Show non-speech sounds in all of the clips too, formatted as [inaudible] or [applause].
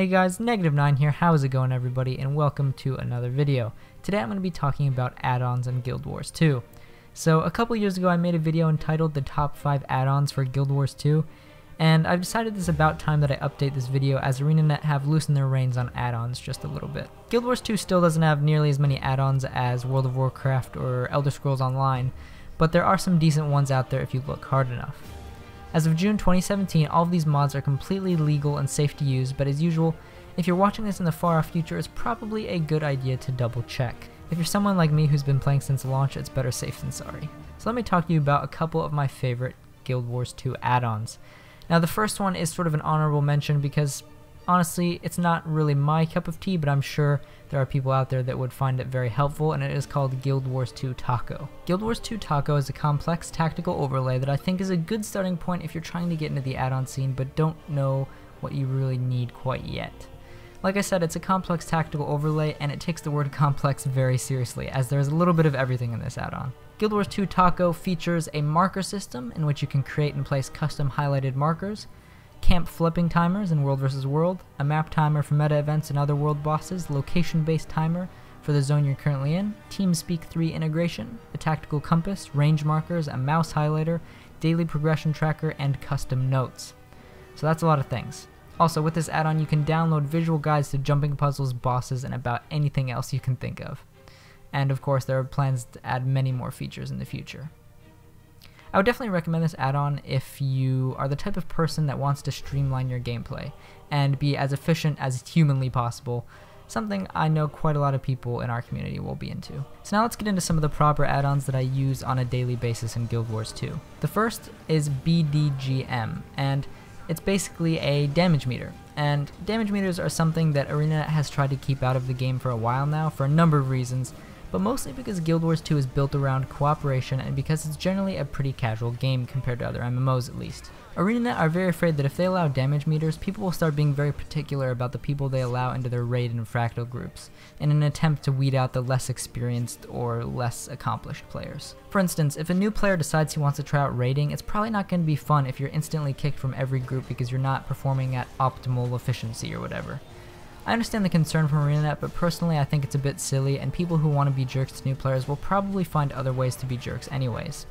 Hey guys, Negative 9 here, how's it going everybody, and welcome to another video. Today I'm going to be talking about add-ons on Guild Wars 2. So a couple years ago I made a video entitled the top 5 add-ons for Guild Wars 2, and I've decided it's about time that I update this video as ArenaNet have loosened their reins on add-ons just a little bit. Guild Wars 2 still doesn't have nearly as many add-ons as World of Warcraft or Elder Scrolls Online, but there are some decent ones out there if you look hard enough. As of June 2017, all of these mods are completely legal and safe to use, but as usual, if you're watching this in the far off future, it's probably a good idea to double check. If you're someone like me who's been playing since launch, it's better safe than sorry. So let me talk to you about a couple of my favorite Guild Wars 2 add-ons. Now the first one is sort of an honorable mention because honestly, it's not really my cup of tea, but I'm sure there are people out there that would find it very helpful, and it is called Guild Wars 2 Taco. Guild Wars 2 Taco is a complex tactical overlay that I think is a good starting point if you're trying to get into the add-on scene but don't know what you really need quite yet. Like I said, it's a complex tactical overlay, and it takes the word [laughs] complex very seriously, as there's a little bit of everything in this add-on. Guild Wars 2 Taco features a marker system in which you can create and place custom highlighted markers, camp flipping timers in World vs. World, a map timer for meta events and other world bosses, location-based timer for the zone you're currently in, TeamSpeak 3 integration, a tactical compass, range markers, a mouse highlighter, daily progression tracker, and custom notes. So that's a lot of things. Also, with this add-on, you can download visual guides to jumping puzzles, bosses, and about anything else you can think of. And of course, there are plans to add many more features in the future. I would definitely recommend this add-on if you are the type of person that wants to streamline your gameplay and be as efficient as humanly possible, something I know quite a lot of people in our community will be into. So now let's get into some of the proper add-ons that I use on a daily basis in Guild Wars 2. The first is BDGM, and it's basically a damage meter. And damage meters are something that Arena has tried to keep out of the game for a while now for a number of reasons, but mostly because Guild Wars 2 is built around cooperation and because it's generally a pretty casual game compared to other MMOs at least. ArenaNet are very afraid that if they allow damage meters, people will start being very particular about the people they allow into their raid and fractal groups, in an attempt to weed out the less experienced or less accomplished players. For instance, if a new player decides he wants to try out raiding, it's probably not going to be fun if you're instantly kicked from every group because you're not performing at optimal efficiency or whatever. I understand the concern from ArenaNet, but personally I think it's a bit silly, and people who want to be jerks to new players will probably find other ways to be jerks anyways.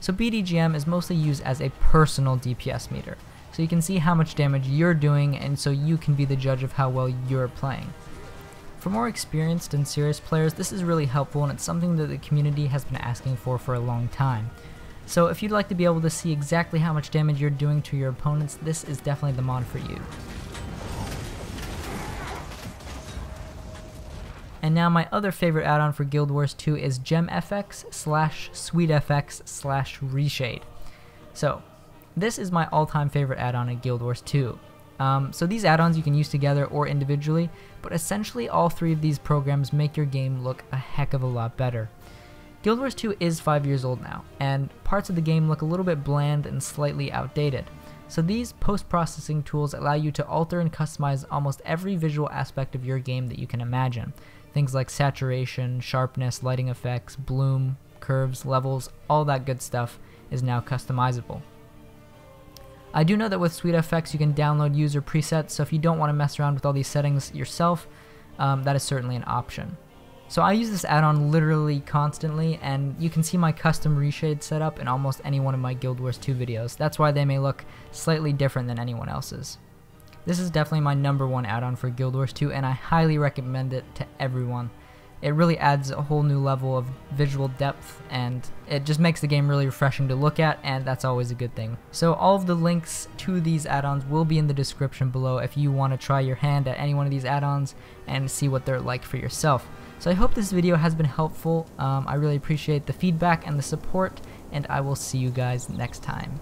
So BDGM is mostly used as a personal DPS meter, so you can see how much damage you're doing and so you can be the judge of how well you're playing. For more experienced and serious players, this is really helpful and it's something that the community has been asking for for a long time. So if you'd like to be able to see exactly how much damage you're doing to your opponents, this is definitely the mod for you. And now my other favorite add-on for Guild Wars 2 is GemFX slash SweetFX slash Reshade. So, this is my all-time favorite add-on in Guild Wars 2. Um, so these add-ons you can use together or individually, but essentially all three of these programs make your game look a heck of a lot better. Guild Wars 2 is 5 years old now, and parts of the game look a little bit bland and slightly outdated. So these post-processing tools allow you to alter and customize almost every visual aspect of your game that you can imagine, Things like saturation, sharpness, lighting effects, bloom, curves, levels, all that good stuff is now customizable. I do know that with SweetFX you can download user presets, so if you don't want to mess around with all these settings yourself, um, that is certainly an option. So I use this add-on literally constantly, and you can see my custom reshade setup in almost any one of my Guild Wars 2 videos. That's why they may look slightly different than anyone else's. This is definitely my number one add-on for Guild Wars 2 and I highly recommend it to everyone. It really adds a whole new level of visual depth and it just makes the game really refreshing to look at and that's always a good thing. So all of the links to these add-ons will be in the description below if you want to try your hand at any one of these add-ons and see what they're like for yourself. So I hope this video has been helpful. Um, I really appreciate the feedback and the support and I will see you guys next time.